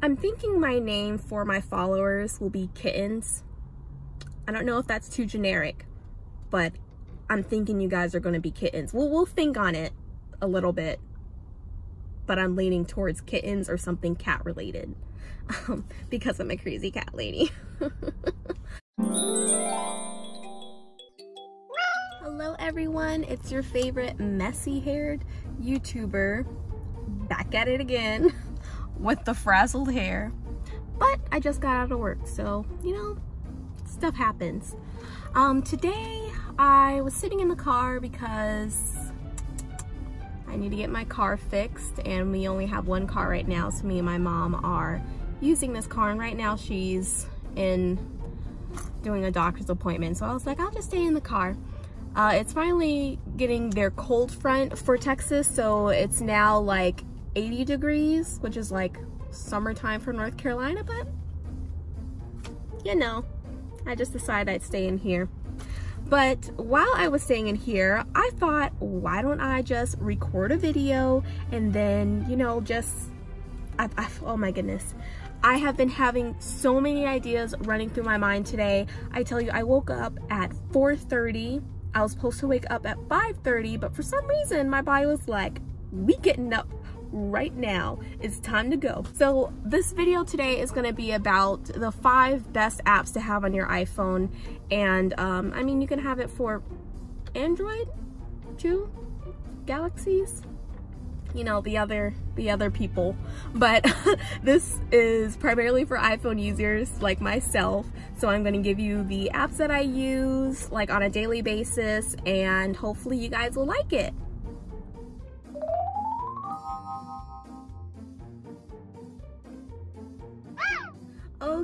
I'm thinking my name for my followers will be kittens. I don't know if that's too generic, but I'm thinking you guys are going to be kittens. We'll, we'll think on it a little bit, but I'm leaning towards kittens or something cat related um, because I'm a crazy cat lady. Hello everyone, it's your favorite messy haired YouTuber back at it again with the frazzled hair. But I just got out of work, so you know, stuff happens. Um, today I was sitting in the car because I need to get my car fixed and we only have one car right now so me and my mom are using this car and right now she's in doing a doctor's appointment so I was like I'll just stay in the car. Uh, it's finally getting their cold front for Texas so it's now like 80 degrees which is like summertime for North Carolina but you know I just decided I'd stay in here. But while I was staying in here, I thought, why don't I just record a video and then, you know, just, I, I, oh my goodness. I have been having so many ideas running through my mind today. I tell you, I woke up at 4.30. I was supposed to wake up at 5.30, but for some reason, my body was like, we getting up right now. It's time to go. So this video today is gonna be about the five best apps to have on your iPhone. And um, I mean, you can have it for Android too, Galaxies, you know, the other, the other people. But this is primarily for iPhone users like myself. So I'm gonna give you the apps that I use like on a daily basis and hopefully you guys will like it.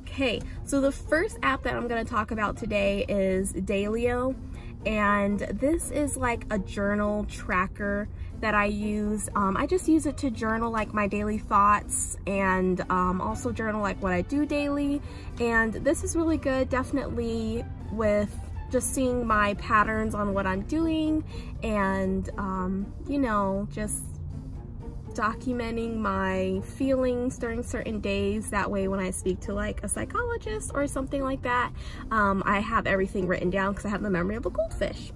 Okay, so the first app that I'm going to talk about today is Daylio. And this is like a journal tracker that I use. Um, I just use it to journal like my daily thoughts and um, also journal like what I do daily. And this is really good, definitely with just seeing my patterns on what I'm doing and, um, you know, just documenting my feelings during certain days. That way when I speak to like a psychologist or something like that, um, I have everything written down because I have the memory of a goldfish.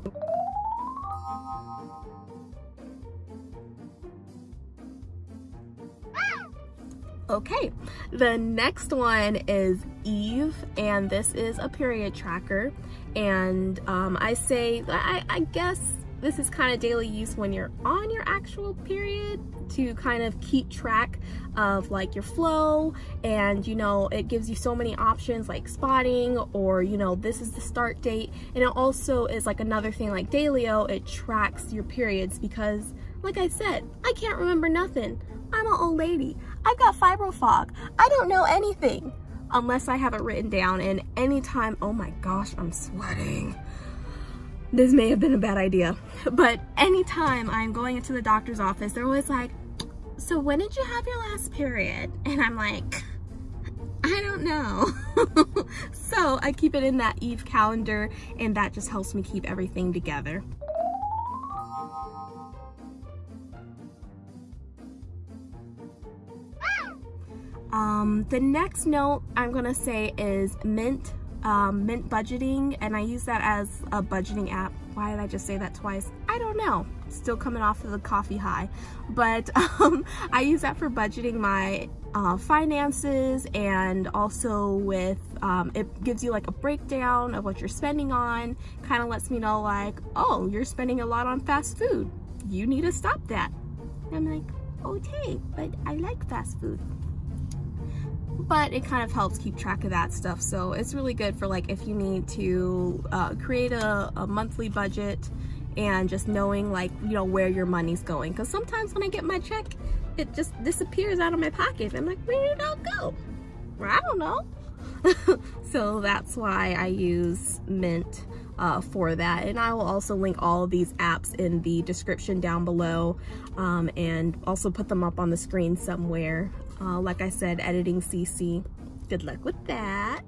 Okay, the next one is Eve, and this is a period tracker. And um, I say, I, I guess this is kind of daily use when you're on your actual period to kind of keep track of like your flow. And you know it gives you so many options like spotting or you know this is the start date. And it also is like another thing like Daylio it tracks your periods because like I said I can't remember nothing. I'm an old lady. I've got fibro fog. I don't know anything. Unless I have it written down and anytime oh my gosh I'm sweating this may have been a bad idea, but anytime I'm going into the doctor's office, they're always like, so when did you have your last period? And I'm like, I don't know. so I keep it in that Eve calendar and that just helps me keep everything together. Um, the next note I'm gonna say is Mint um, Mint Budgeting, and I use that as a budgeting app. Why did I just say that twice? I don't know. Still coming off of the coffee high. But um, I use that for budgeting my uh, finances and also with, um, it gives you like a breakdown of what you're spending on. Kind of lets me know like, oh, you're spending a lot on fast food. You need to stop that. And I'm like, okay, but I like fast food but it kind of helps keep track of that stuff. So it's really good for like if you need to uh, create a, a monthly budget and just knowing like, you know, where your money's going. Because sometimes when I get my check, it just disappears out of my pocket. I'm like, where did it all go? Well, I don't know. so that's why I use Mint uh, for that. And I will also link all of these apps in the description down below um, and also put them up on the screen somewhere. Uh, like I said, editing CC. Good luck with that.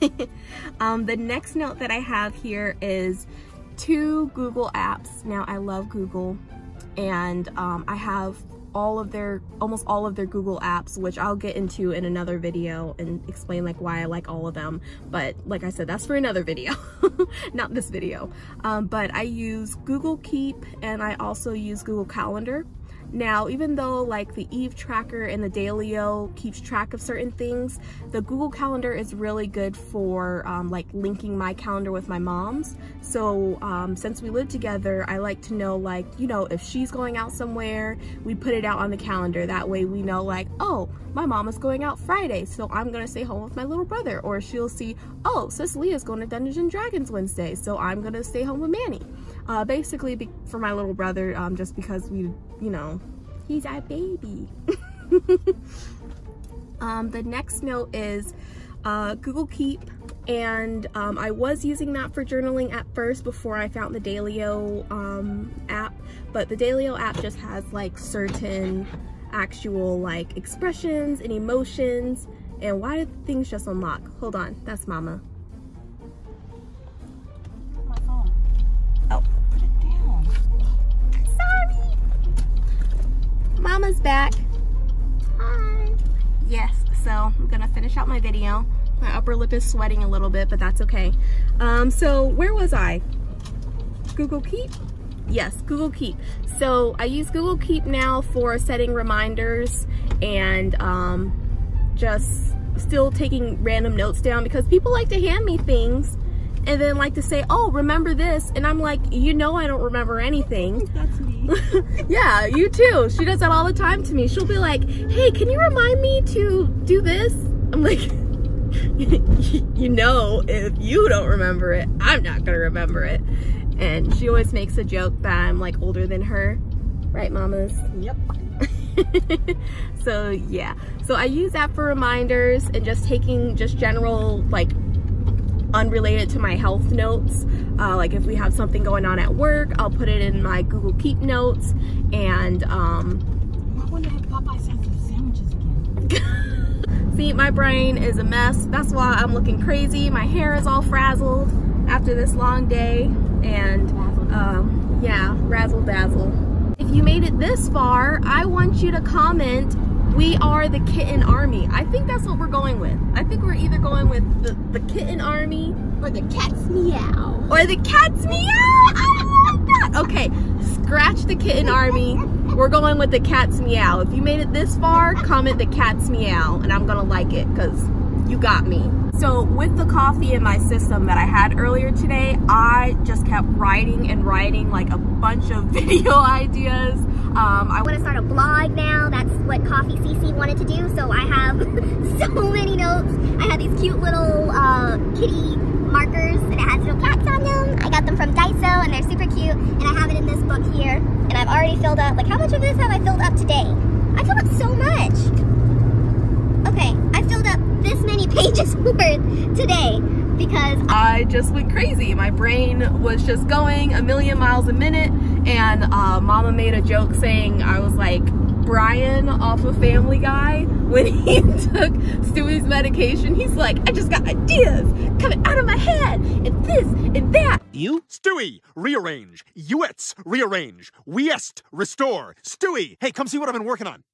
um, the next note that I have here is two Google apps. Now I love Google and um, I have all of their almost all of their Google apps which I'll get into in another video and explain like why I like all of them. But like I said that's for another video not this video. Um, but I use Google Keep and I also use Google Calendar now, even though like the Eve tracker and the Daylio keeps track of certain things, the Google Calendar is really good for um, like linking my calendar with my mom's. So um, since we live together, I like to know like, you know, if she's going out somewhere, we put it out on the calendar. That way we know like, oh, my mom is going out Friday, so I'm gonna stay home with my little brother. Or she'll see, oh, Sis is going to Dungeons and Dragons Wednesday, so I'm gonna stay home with Manny. Uh, basically for my little brother, um, just because we, you know, he's our baby. um, the next note is uh, Google Keep and um, I was using that for journaling at first before I found the Daylio um, app but the Daylio app just has like certain actual like expressions and emotions and why did things just unlock? Hold on, that's mama. Back. Hi. Yes, so I'm gonna finish out my video. My upper lip is sweating a little bit, but that's okay. Um, so where was I? Google Keep? Yes, Google Keep. So I use Google Keep now for setting reminders and um, just still taking random notes down because people like to hand me things and then like to say, oh, remember this. And I'm like, you know I don't remember anything. Yeah, you too. She does that all the time to me. She'll be like, hey, can you remind me to do this? I'm like, you know, if you don't remember it, I'm not gonna remember it. And she always makes a joke that I'm like older than her. Right, mamas? Yep. so yeah, so I use that for reminders and just taking just general like unrelated to my health notes. Uh, like if we have something going on at work, I'll put it in my Google Keep notes and um, I wonder if Popeye sends us sandwiches again. See, my brain is a mess. That's why I'm looking crazy. My hair is all frazzled after this long day. And um, yeah, razzle dazzle. If you made it this far, I want you to comment we are the kitten army. I think that's what we're going with. I think we're either going with the, the kitten army or the cat's meow. Or the cat's meow. I like that. Okay, scratch the kitten army. We're going with the cat's meow. If you made it this far, comment the cat's meow and I'm gonna like it because you got me. So with the coffee in my system that I had earlier today, I just kept writing and writing like a bunch of video ideas. Um, I want to start a blog now. That's what Coffee CC wanted to do. So I have so many notes. I have these cute little uh, kitty markers and it has little cats on them. I got them from Daiso and they're super cute. And I have it in this book here. And I've already filled up, like how much of this have I filled up today? I filled up so much. Okay, I filled up this many pages worth today because I just went crazy. My brain was just going a million miles a minute and uh, mama made a joke saying I was like Brian off of Family Guy when he took Stewie's medication. He's like, I just got ideas coming out of my head and this and that. You? Stewie, rearrange. Uets, rearrange. Weest, restore. Stewie, hey, come see what I've been working on.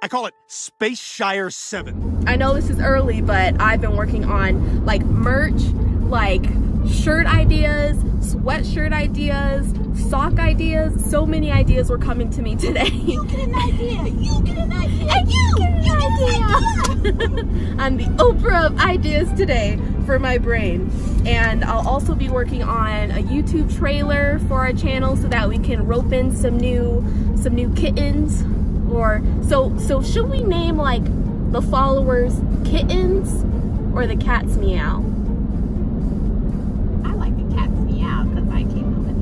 I call it Space Shire 7. I know this is early, but I've been working on like merch, like shirt ideas, sweatshirt ideas, sock ideas. So many ideas were coming to me today. You get an idea. You get an idea. And you, you get an idea. I'm the Oprah of ideas today for my brain. And I'll also be working on a YouTube trailer for our channel so that we can rope in some new some new kittens or so so should we name like the followers kittens or the cat's meow? I like the cat's meow because I came up with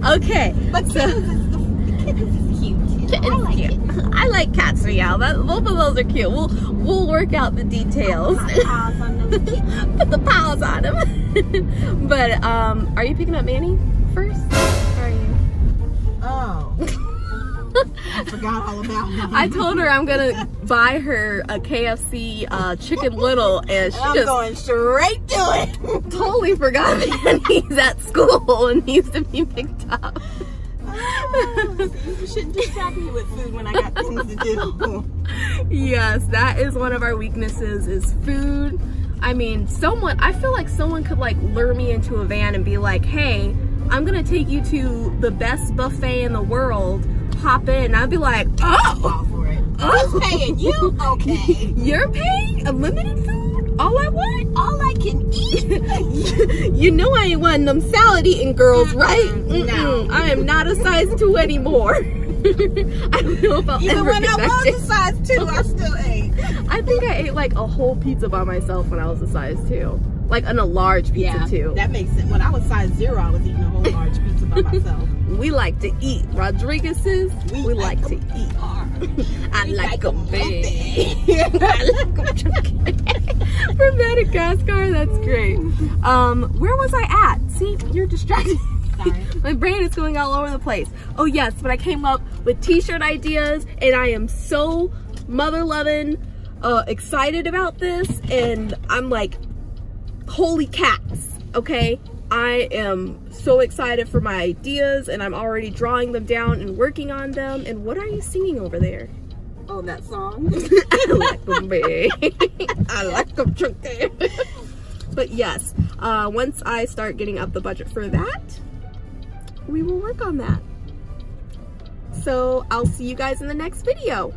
it. okay but so kittens is, the, kittens is cute. kittens I like cute. I like cat's meow. That, both of those are cute. We'll we'll work out the details. My paws on those put the paws on them but um are you picking up Manny first I forgot all about them. I told her I'm gonna buy her a KFC uh, Chicken Little, and she's just going straight to it. totally forgot that he's at school and needs to be picked up. Oh, see, you shouldn't distract me with food when I got things to do. Yes, that is one of our weaknesses is food. I mean, someone, I feel like someone could like lure me into a van and be like, hey, I'm gonna take you to the best buffet in the world. Hop in. I'd be like, oh, Fall for it. oh, Who's paying you? Okay. you're paying unlimited food? All I want? All I can eat. you know I ain't of them salad eating girls, right? Mm-mm, no. I am not a size two anymore. I don't know if I'll Even ever when get I was a size two, I still ate. I think I ate like a whole pizza by myself when I was a size two. Like on a large pizza Yeah, too. that makes sense. When I was size zero, I was eating a whole large pizza by myself. we like to eat. Rodriguez's, we, like, to eat. I We like like them 'em big. I like them From Madagascar, that's great. Um, where was I at? See, you're distracted. My brain is going all over the place. Oh yes, but I came up with t-shirt ideas and I am so mother loving, uh, excited about this and I'm like, holy cats, okay? I am so excited for my ideas and I'm already drawing them down and working on them. And what are you singing over there? Oh, that song. I like them big. I like them chunky. but yes, uh, once I start getting up the budget for that, we will work on that. So I'll see you guys in the next video.